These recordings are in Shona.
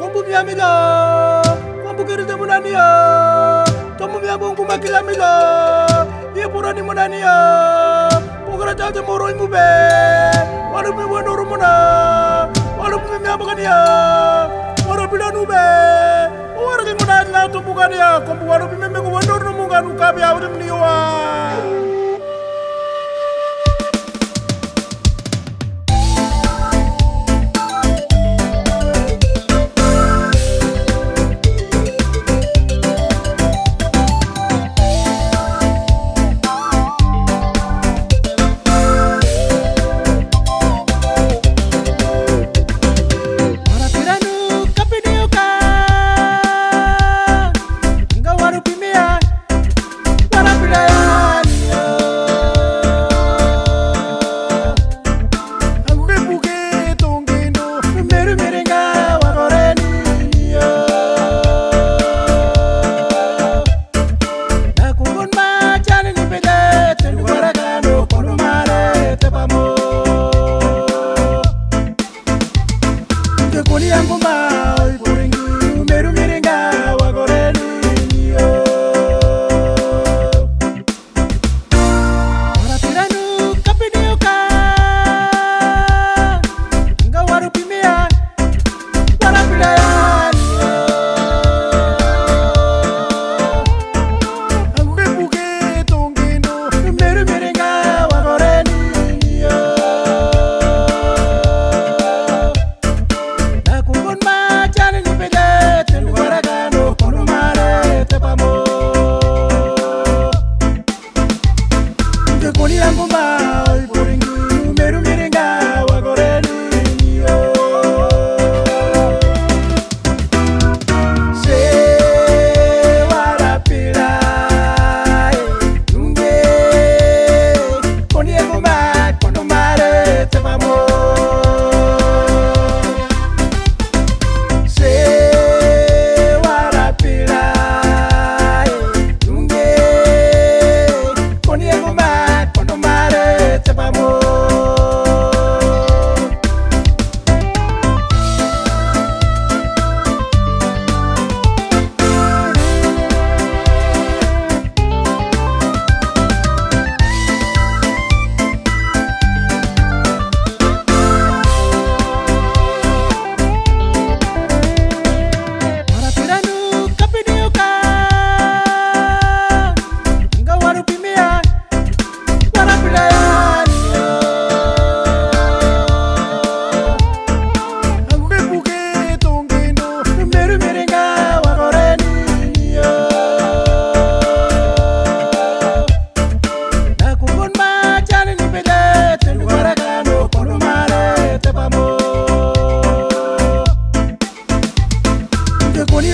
Kumbukiyamila, kumbukiri de munaniya, tomu miya bungu makilamila, ye purani munaniya, pukara chaje moro imube, warupi wano rumuna, warupi miya bukaniya, warupi da nube, warupi munaniya tomu kaniya, kumbu warupi miya bungu wano rumuna, nukabi awri mniyo wa. What a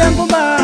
Iambubá